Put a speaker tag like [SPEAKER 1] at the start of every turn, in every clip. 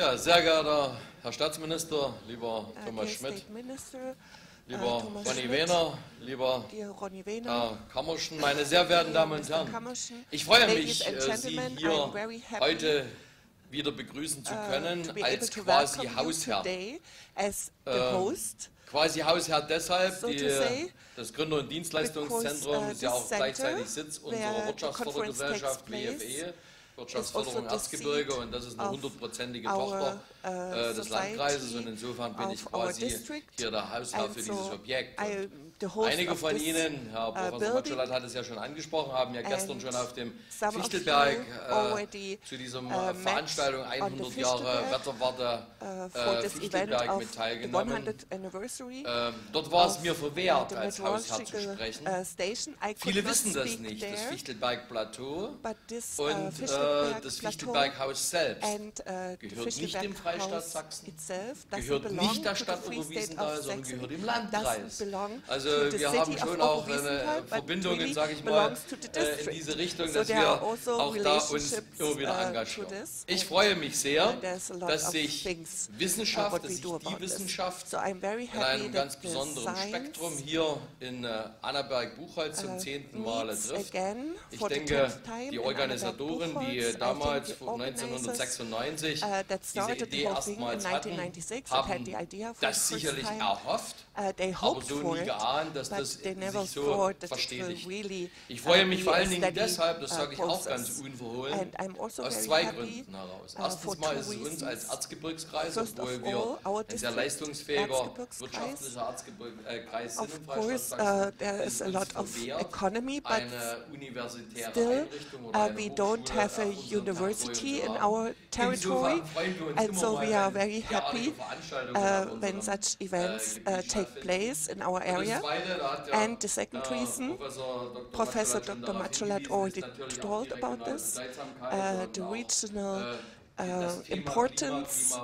[SPEAKER 1] Ja, sehr geehrter Herr Staatsminister, lieber
[SPEAKER 2] Uh,
[SPEAKER 1] Thomas Schmidt,
[SPEAKER 2] Minister,
[SPEAKER 1] lieber
[SPEAKER 2] Thomas
[SPEAKER 1] Ronny Wehner, lieber
[SPEAKER 2] dear Ronny Wehner,
[SPEAKER 1] Herr Kammerschen, meine sehr verehrten Damen und. Herren. Ich freue mich, äh, Sie hier heute wieder begrüßen zu
[SPEAKER 2] uh,
[SPEAKER 1] können
[SPEAKER 2] able
[SPEAKER 1] als quasi Hausherr. Ähm. Quasi Hausherr deshalb,
[SPEAKER 2] So
[SPEAKER 1] die,
[SPEAKER 2] say,
[SPEAKER 1] das Gründer- und Dienstleistungszentrum
[SPEAKER 2] uh,
[SPEAKER 1] ist ja auch gleichzeitig Sitz unserer Wirtschaftsfördergesellschaft WFE,
[SPEAKER 2] also
[SPEAKER 1] Wirtschaftsförderung
[SPEAKER 2] the
[SPEAKER 1] Erzgebirge
[SPEAKER 2] seat
[SPEAKER 1] und das ist eine
[SPEAKER 2] of
[SPEAKER 1] hundertprozentige
[SPEAKER 2] our,
[SPEAKER 1] Tochter
[SPEAKER 2] uh,
[SPEAKER 1] äh, des
[SPEAKER 2] society,
[SPEAKER 1] Landkreises und insofern bin ich
[SPEAKER 2] of our
[SPEAKER 1] quasi
[SPEAKER 2] district.
[SPEAKER 1] hier der Hausherr
[SPEAKER 2] And
[SPEAKER 1] für
[SPEAKER 2] so
[SPEAKER 1] dieses Objekt.
[SPEAKER 2] I
[SPEAKER 1] Und
[SPEAKER 2] am the host
[SPEAKER 1] Einige
[SPEAKER 2] of
[SPEAKER 1] von
[SPEAKER 2] this,
[SPEAKER 1] Ihnen, Herr
[SPEAKER 2] uh,
[SPEAKER 1] Professor
[SPEAKER 2] building.
[SPEAKER 1] Matschullat hat es ja schon angesprochen, haben ja gestern
[SPEAKER 2] And
[SPEAKER 1] schon auf dem
[SPEAKER 2] some of
[SPEAKER 1] Fichtelberg
[SPEAKER 2] you already,
[SPEAKER 1] äh, zu dieser
[SPEAKER 2] uh,
[SPEAKER 1] äh,
[SPEAKER 2] met
[SPEAKER 1] Veranstaltung
[SPEAKER 2] on the
[SPEAKER 1] 100 Jahre
[SPEAKER 2] Fichtelberg,
[SPEAKER 1] Wetterwarte
[SPEAKER 2] uh, for
[SPEAKER 1] äh,
[SPEAKER 2] this event
[SPEAKER 1] Fichtelberg
[SPEAKER 2] of
[SPEAKER 1] mit
[SPEAKER 2] the
[SPEAKER 1] teilgenommen.
[SPEAKER 2] 100th anniversary.
[SPEAKER 1] Ähm, dort war es
[SPEAKER 2] of,
[SPEAKER 1] mir
[SPEAKER 2] uh,
[SPEAKER 1] verwehrt,
[SPEAKER 2] the
[SPEAKER 1] als Hausherr zu
[SPEAKER 2] meteorological,
[SPEAKER 1] sprechen.
[SPEAKER 2] uh, station. I could
[SPEAKER 1] Viele
[SPEAKER 2] not
[SPEAKER 1] wissen das
[SPEAKER 2] speak
[SPEAKER 1] nicht, das
[SPEAKER 2] there,
[SPEAKER 1] Fichtelberg-Plateau
[SPEAKER 2] but this, uh,
[SPEAKER 1] und äh,
[SPEAKER 2] Fichtelberg
[SPEAKER 1] das
[SPEAKER 2] Plateau
[SPEAKER 1] Fichtelberghaus selbst
[SPEAKER 2] and uh, the
[SPEAKER 1] gehört nicht dem
[SPEAKER 2] Fichtelberg
[SPEAKER 1] Freistaat
[SPEAKER 2] House
[SPEAKER 1] Sachsen,
[SPEAKER 2] itself doesn't
[SPEAKER 1] gehört
[SPEAKER 2] belong
[SPEAKER 1] nicht der
[SPEAKER 2] to the
[SPEAKER 1] Stadt
[SPEAKER 2] Free State
[SPEAKER 1] Oberwiesenthal,
[SPEAKER 2] of
[SPEAKER 1] sondern
[SPEAKER 2] Saxony,
[SPEAKER 1] gehört dem
[SPEAKER 2] doesn't
[SPEAKER 1] Landkreis.
[SPEAKER 2] belong
[SPEAKER 1] Also
[SPEAKER 2] to the
[SPEAKER 1] wir
[SPEAKER 2] city
[SPEAKER 1] haben
[SPEAKER 2] of
[SPEAKER 1] schon auch eine
[SPEAKER 2] Oberwiesenthal, but
[SPEAKER 1] Verbindung,
[SPEAKER 2] really
[SPEAKER 1] sage ich mal,
[SPEAKER 2] belongs to the
[SPEAKER 1] äh, in
[SPEAKER 2] district.
[SPEAKER 1] diese Richtung,
[SPEAKER 2] So
[SPEAKER 1] dass
[SPEAKER 2] there
[SPEAKER 1] wir
[SPEAKER 2] are also
[SPEAKER 1] auch da uns
[SPEAKER 2] relationships,
[SPEAKER 1] immer wieder
[SPEAKER 2] uh, to
[SPEAKER 1] engagieren.
[SPEAKER 2] this,
[SPEAKER 1] Ich
[SPEAKER 2] and,
[SPEAKER 1] freue mich sehr,
[SPEAKER 2] uh, there's a lot
[SPEAKER 1] dass
[SPEAKER 2] of
[SPEAKER 1] sich
[SPEAKER 2] things, uh,
[SPEAKER 1] Wissenschaft,
[SPEAKER 2] what
[SPEAKER 1] dass
[SPEAKER 2] we
[SPEAKER 1] sich
[SPEAKER 2] do
[SPEAKER 1] die
[SPEAKER 2] about this.
[SPEAKER 1] Wissenschaft
[SPEAKER 2] So I'm very
[SPEAKER 1] in
[SPEAKER 2] happy
[SPEAKER 1] einem ganz
[SPEAKER 2] that the
[SPEAKER 1] besonderen
[SPEAKER 2] science
[SPEAKER 1] Spektrum hier in äh, Annaberg-Buchholz zum
[SPEAKER 2] uh,
[SPEAKER 1] zehnten Male
[SPEAKER 2] meets
[SPEAKER 1] trifft.
[SPEAKER 2] again
[SPEAKER 1] Ich
[SPEAKER 2] for the
[SPEAKER 1] denke,
[SPEAKER 2] 10th time
[SPEAKER 1] die die damals 1996 diese Idee erstmals hatten, haben das sicherlich erhofft.
[SPEAKER 2] Uh, they hoped
[SPEAKER 1] so
[SPEAKER 2] for it,
[SPEAKER 1] geahnt,
[SPEAKER 2] but
[SPEAKER 1] das
[SPEAKER 2] they never
[SPEAKER 1] so
[SPEAKER 2] thought that it will really
[SPEAKER 1] Ich freue
[SPEAKER 2] uh,
[SPEAKER 1] mich vor
[SPEAKER 2] a
[SPEAKER 1] allen Dingen deshalb, das
[SPEAKER 2] uh,
[SPEAKER 1] sage ich auch ganz unverhohlen,
[SPEAKER 2] And I'm also
[SPEAKER 1] aus
[SPEAKER 2] very
[SPEAKER 1] zwei
[SPEAKER 2] happy,
[SPEAKER 1] Gründen heraus.
[SPEAKER 2] uh,
[SPEAKER 1] Erstens
[SPEAKER 2] for
[SPEAKER 1] mal ist es uns als. Erzgebirgskreis,
[SPEAKER 2] First of
[SPEAKER 1] obwohl wir
[SPEAKER 2] all, our
[SPEAKER 1] ein sehr
[SPEAKER 2] district,
[SPEAKER 1] leistungsfähiger wirtschaftlicher Erzgebirgskreis sind
[SPEAKER 2] Of
[SPEAKER 1] im
[SPEAKER 2] course,
[SPEAKER 1] Freistaat Sachsen, ist
[SPEAKER 2] is a
[SPEAKER 1] uns
[SPEAKER 2] lot of economy, but
[SPEAKER 1] eine universitäre
[SPEAKER 2] still
[SPEAKER 1] Einrichtung oder eine
[SPEAKER 2] we don't have a university in our territory,
[SPEAKER 1] Insofern freuen wir uns
[SPEAKER 2] and so we are very happy uh, when such
[SPEAKER 1] äh,
[SPEAKER 2] events uh, take. Place in our area.
[SPEAKER 1] Zweite, da hat der,
[SPEAKER 2] And the second
[SPEAKER 1] äh,
[SPEAKER 2] reason,
[SPEAKER 1] Professor Dr.
[SPEAKER 2] Professor
[SPEAKER 1] Matschullat schon
[SPEAKER 2] Dr.
[SPEAKER 1] darauf
[SPEAKER 2] Matschullat
[SPEAKER 1] hingewiesen,
[SPEAKER 2] already told about this. Uh, the regional
[SPEAKER 1] äh,
[SPEAKER 2] uh, importance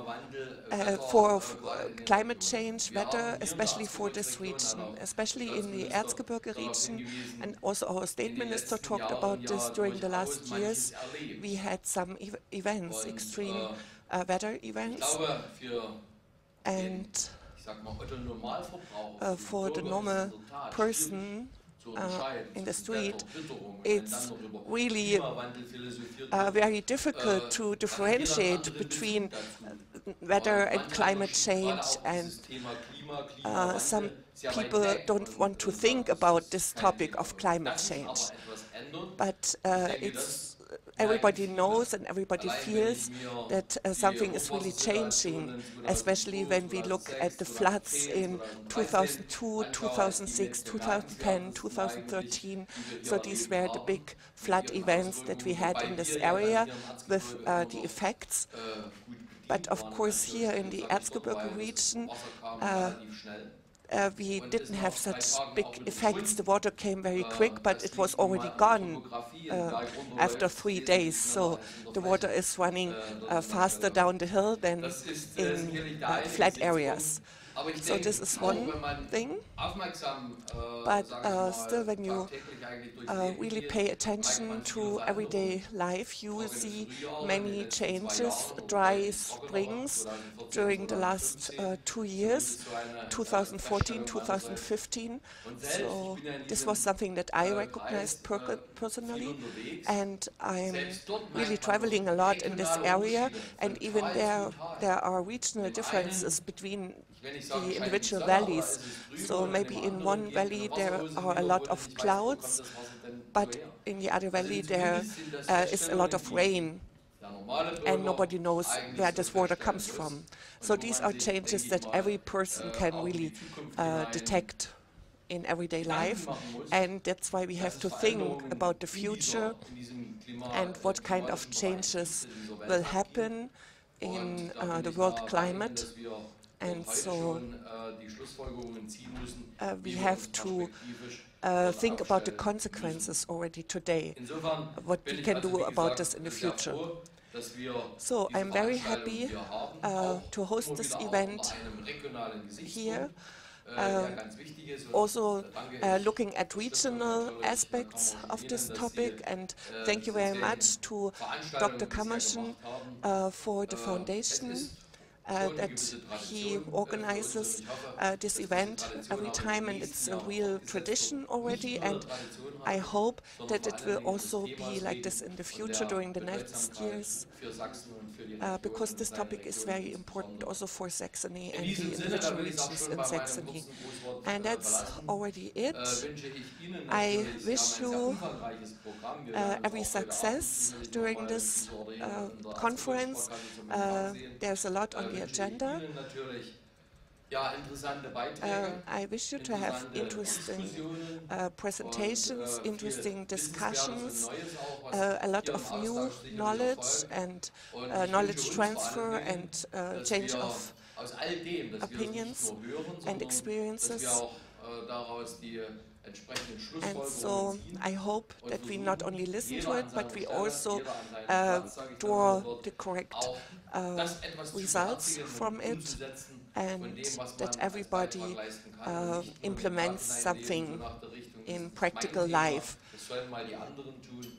[SPEAKER 2] uh, for
[SPEAKER 1] äh,
[SPEAKER 2] f-
[SPEAKER 1] gerade in den
[SPEAKER 2] climate change, weather,
[SPEAKER 1] hier in der
[SPEAKER 2] especially for this region, especially in the Erzgebirge region. And also our state minister talked about this during the last years. We had some ev events, extreme uh, weather events, and
[SPEAKER 1] ich sag mal, Otto Normalverbraucher,
[SPEAKER 2] uh, for the normal
[SPEAKER 1] ist in der Tat
[SPEAKER 2] person uh, in the street, it's
[SPEAKER 1] dann noch über
[SPEAKER 2] really uh, very difficult
[SPEAKER 1] Äh,
[SPEAKER 2] to differentiate
[SPEAKER 1] hat jeder andere
[SPEAKER 2] between uh, weather and climate change and
[SPEAKER 1] dieses Thema Klima,
[SPEAKER 2] uh, some people don't want to think about this topic of climate
[SPEAKER 1] Das sich aber
[SPEAKER 2] change. But uh, it's everybody knows and everybody feels that uh, something is really changing, especially when we look at the floods in 2002, 2006, 2010, 2013. So these were the big flood events that we had in this area with uh, the effects. But of course, here in the Erzgebirge region, uh, uh, we didn't have such big effects. The water came very quick, but it was already gone uh, after three days. So the water is running uh, faster down the hill than in uh, flat areas. So this is one thing. But uh, still, when you uh, really pay attention to everyday life, you will see many changes, dry springs during the last uh, two years, 2014, 2015. So this was something that I recognized per personally, and I'm really traveling a lot in this area, and even there, there are regional differences between the individual valleys. So maybe in one valley there are a lot of clouds, but in the other valley there uh, is a lot of rain. and nobody knows where this water comes from. So these are changes that every person can really uh, detect in everyday life, and that's why we have to think about the future and what kind of changes will happen in uh, the world climate. And so uh, we have to uh, think about the consequences already today, what we can do about this in the future. So I'm very happy uh, to host this event here. also uh, looking at regional aspects of this topic. And thank you very much to Dr. Kammerschen uh, for the foundation. Uh, that he organizes uh, this event every time, and it's a real tradition already. And I hope that it will also be like this in the future during the next years, uh, because this topic is very important also for Saxony and the regions in Saxony. And that's already it. I wish you uh, every success during this uh, conference. Uh, there's a lot on the agenda. Uh, I wish you to have interesting uh, presentations, interesting discussions, uh, a lot of new knowledge and uh, knowledge transfer and uh, change of opinions and experiences. And so I hope that we not only listen to it, but we also uh, draw the correct uh, results from it and that everybody uh, implements something in practical life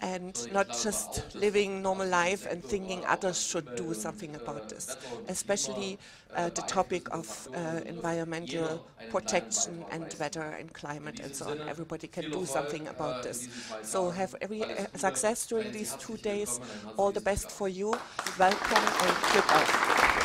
[SPEAKER 2] and not just living normal life and thinking others should do something about this, especially uh, the topic of uh, environmental protection and weather and climate and so on. Everybody can do something about this. So have every uh, success during these two days. All the best for you. Welcome and good luck.